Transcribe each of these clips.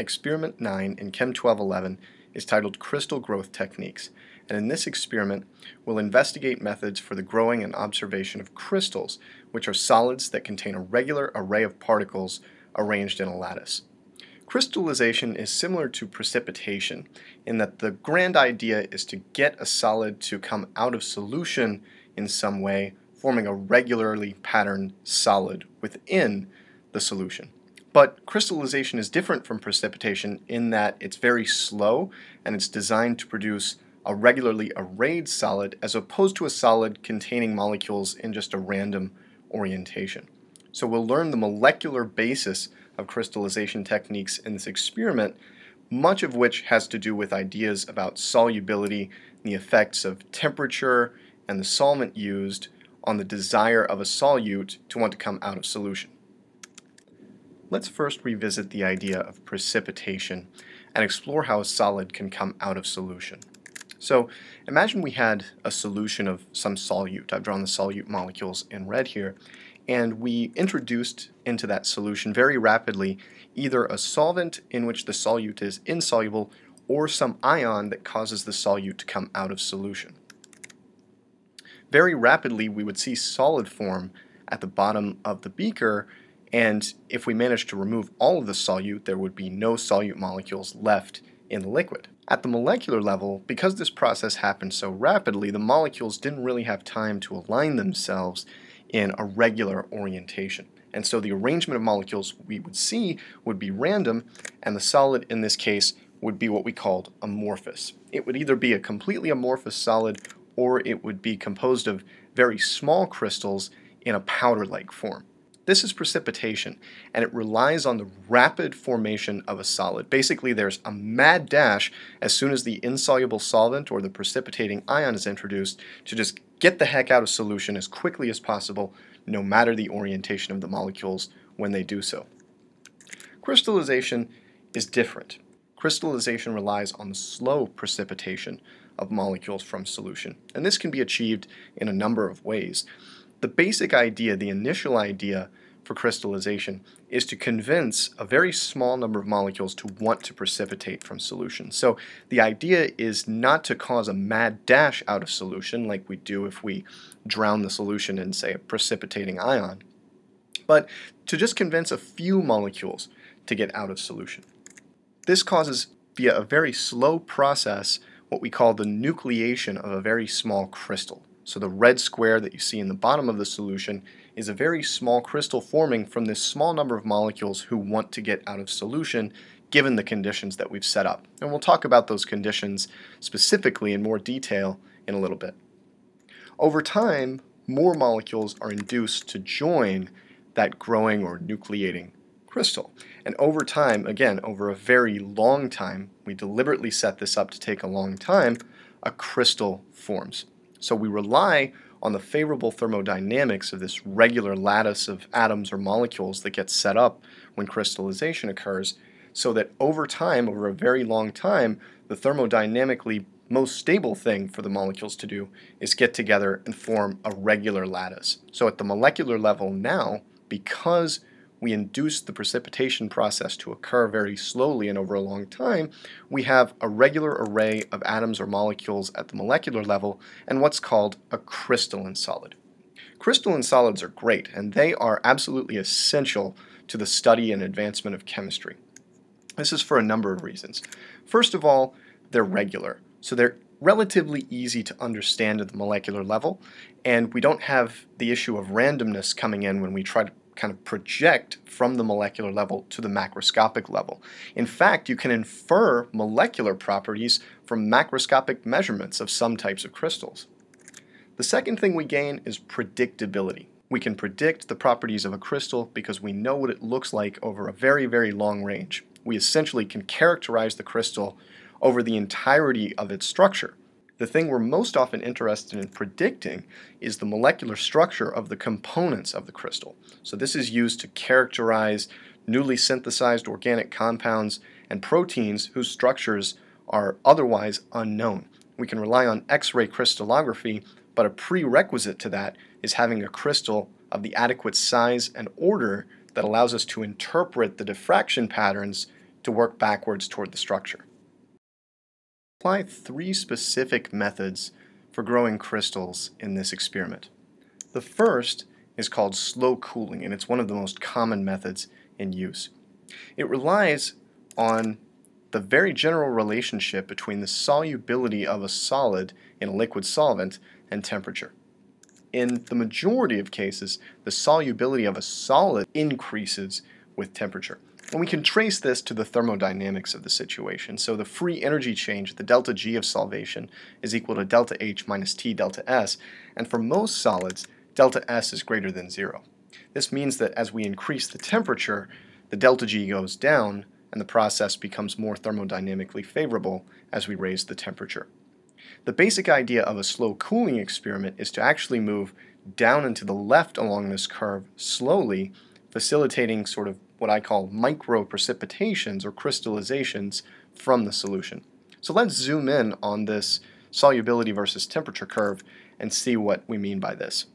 Experiment 9 in Chem 1211 is titled Crystal Growth Techniques, and in this experiment we'll investigate methods for the growing and observation of crystals, which are solids that contain a regular array of particles arranged in a lattice. Crystallization is similar to precipitation in that the grand idea is to get a solid to come out of solution in some way, forming a regularly patterned solid within the solution. But crystallization is different from precipitation in that it's very slow and it's designed to produce a regularly arrayed solid as opposed to a solid containing molecules in just a random orientation. So we'll learn the molecular basis of crystallization techniques in this experiment, much of which has to do with ideas about solubility, the effects of temperature, and the solvent used on the desire of a solute to want to come out of solution. Let's first revisit the idea of precipitation and explore how a solid can come out of solution. So imagine we had a solution of some solute. I've drawn the solute molecules in red here. And we introduced into that solution very rapidly either a solvent in which the solute is insoluble or some ion that causes the solute to come out of solution. Very rapidly we would see solid form at the bottom of the beaker and if we managed to remove all of the solute, there would be no solute molecules left in the liquid. At the molecular level, because this process happened so rapidly, the molecules didn't really have time to align themselves in a regular orientation. And so the arrangement of molecules we would see would be random, and the solid in this case would be what we called amorphous. It would either be a completely amorphous solid or it would be composed of very small crystals in a powder-like form. This is precipitation, and it relies on the rapid formation of a solid. Basically, there's a mad dash as soon as the insoluble solvent or the precipitating ion is introduced to just get the heck out of solution as quickly as possible, no matter the orientation of the molecules when they do so. Crystallization is different. Crystallization relies on the slow precipitation of molecules from solution, and this can be achieved in a number of ways. The basic idea, the initial idea for crystallization, is to convince a very small number of molecules to want to precipitate from solution. So the idea is not to cause a mad dash out of solution like we do if we drown the solution in, say, a precipitating ion, but to just convince a few molecules to get out of solution. This causes, via a very slow process, what we call the nucleation of a very small crystal. So the red square that you see in the bottom of the solution is a very small crystal forming from this small number of molecules who want to get out of solution given the conditions that we've set up. And we'll talk about those conditions specifically in more detail in a little bit. Over time, more molecules are induced to join that growing or nucleating crystal. And over time, again, over a very long time, we deliberately set this up to take a long time, a crystal forms. So we rely on the favorable thermodynamics of this regular lattice of atoms or molecules that gets set up when crystallization occurs so that over time, over a very long time, the thermodynamically most stable thing for the molecules to do is get together and form a regular lattice. So at the molecular level now, because we induce the precipitation process to occur very slowly and over a long time, we have a regular array of atoms or molecules at the molecular level and what's called a crystalline solid. Crystalline solids are great, and they are absolutely essential to the study and advancement of chemistry. This is for a number of reasons. First of all, they're regular, so they're relatively easy to understand at the molecular level, and we don't have the issue of randomness coming in when we try to kind of project from the molecular level to the macroscopic level. In fact, you can infer molecular properties from macroscopic measurements of some types of crystals. The second thing we gain is predictability. We can predict the properties of a crystal because we know what it looks like over a very, very long range. We essentially can characterize the crystal over the entirety of its structure. The thing we're most often interested in predicting is the molecular structure of the components of the crystal. So this is used to characterize newly synthesized organic compounds and proteins whose structures are otherwise unknown. We can rely on X-ray crystallography, but a prerequisite to that is having a crystal of the adequate size and order that allows us to interpret the diffraction patterns to work backwards toward the structure. Apply three specific methods for growing crystals in this experiment. The first is called slow cooling, and it's one of the most common methods in use. It relies on the very general relationship between the solubility of a solid in a liquid solvent and temperature. In the majority of cases, the solubility of a solid increases with temperature. And we can trace this to the thermodynamics of the situation. So the free energy change, the delta G of solvation, is equal to delta H minus T delta S. And for most solids, delta S is greater than zero. This means that as we increase the temperature, the delta G goes down and the process becomes more thermodynamically favorable as we raise the temperature. The basic idea of a slow cooling experiment is to actually move down and to the left along this curve slowly, facilitating sort of what I call micro precipitations or crystallizations from the solution. So let's zoom in on this solubility versus temperature curve and see what we mean by this.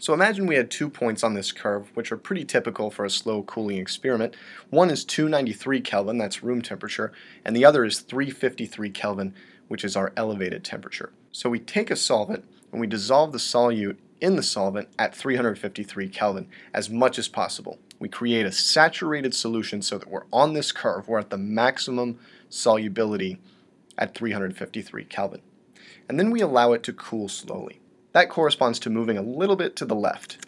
So imagine we had two points on this curve, which are pretty typical for a slow cooling experiment. One is 293 Kelvin, that's room temperature, and the other is 353 Kelvin, which is our elevated temperature. So we take a solvent and we dissolve the solute in the solvent at 353 Kelvin as much as possible. We create a saturated solution so that we're on this curve, we're at the maximum solubility at 353 Kelvin. And then we allow it to cool slowly. That corresponds to moving a little bit to the left,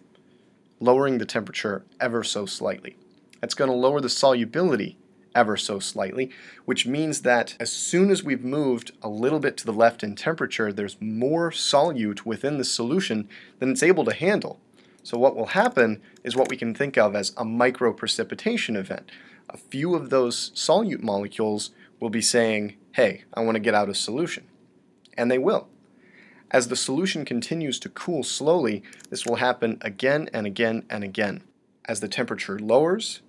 lowering the temperature ever so slightly. That's going to lower the solubility ever so slightly, which means that as soon as we've moved a little bit to the left in temperature, there's more solute within the solution than it's able to handle. So what will happen is what we can think of as a microprecipitation event. A few of those solute molecules will be saying, hey, I want to get out of solution. And they will. As the solution continues to cool slowly, this will happen again and again and again. As the temperature lowers,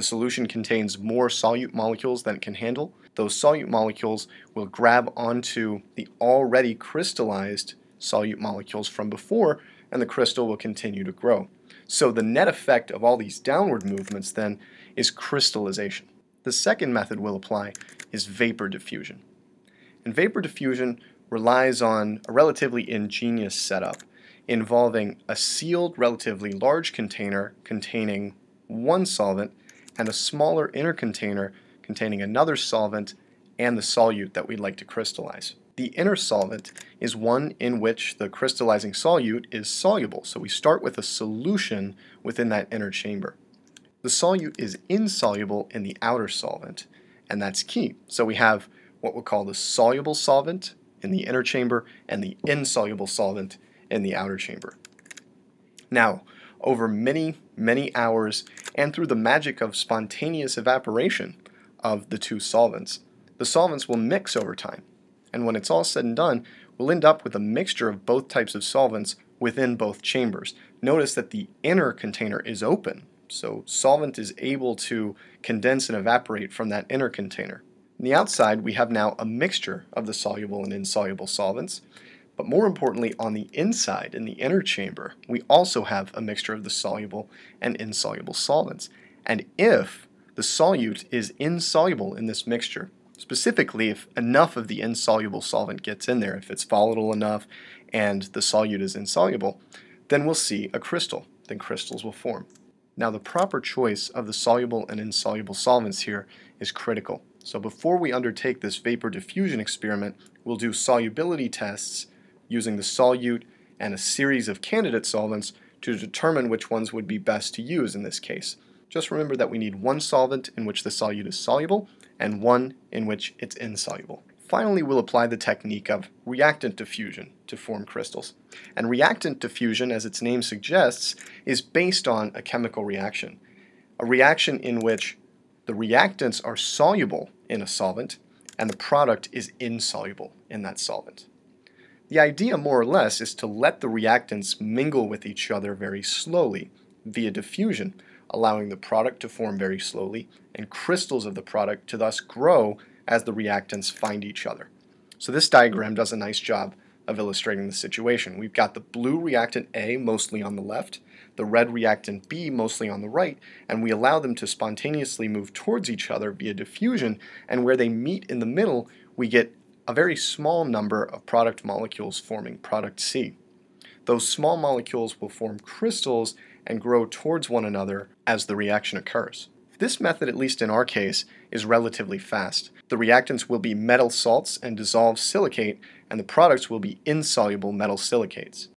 the solution contains more solute molecules than it can handle. Those solute molecules will grab onto the already crystallized solute molecules from before, and the crystal will continue to grow. So the net effect of all these downward movements then is crystallization. The second method we'll apply is vapor diffusion. And vapor diffusion relies on a relatively ingenious setup involving a sealed, relatively large container containing one solvent and a smaller inner container containing another solvent and the solute that we'd like to crystallize. The inner solvent is one in which the crystallizing solute is soluble, so we start with a solution within that inner chamber. The solute is insoluble in the outer solvent, and that's key. So we have what we'll call the soluble solvent in the inner chamber and the insoluble solvent in the outer chamber. Now, over many, many hours and through the magic of spontaneous evaporation of the two solvents, the solvents will mix over time. And when it's all said and done, we'll end up with a mixture of both types of solvents within both chambers. Notice that the inner container is open, so solvent is able to condense and evaporate from that inner container. On the outside, we have now a mixture of the soluble and insoluble solvents, but more importantly, on the inside, in the inner chamber, we also have a mixture of the soluble and insoluble solvents. And if the solute is insoluble in this mixture, specifically if enough of the insoluble solvent gets in there, if it's volatile enough and the solute is insoluble, then we'll see a crystal. Then crystals will form. Now the proper choice of the soluble and insoluble solvents here is critical. So before we undertake this vapor diffusion experiment, we'll do solubility tests using the solute and a series of candidate solvents to determine which ones would be best to use in this case. Just remember that we need one solvent in which the solute is soluble and one in which it's insoluble. Finally, we'll apply the technique of reactant diffusion to form crystals. And reactant diffusion, as its name suggests, is based on a chemical reaction. A reaction in which the reactants are soluble in a solvent and the product is insoluble in that solvent. The idea, more or less, is to let the reactants mingle with each other very slowly via diffusion, allowing the product to form very slowly and crystals of the product to thus grow as the reactants find each other. So this diagram does a nice job of illustrating the situation. We've got the blue reactant A mostly on the left, the red reactant B mostly on the right, and we allow them to spontaneously move towards each other via diffusion, and where they meet in the middle, we get a very small number of product molecules forming product C. Those small molecules will form crystals and grow towards one another as the reaction occurs. This method, at least in our case, is relatively fast. The reactants will be metal salts and dissolved silicate, and the products will be insoluble metal silicates.